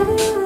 love.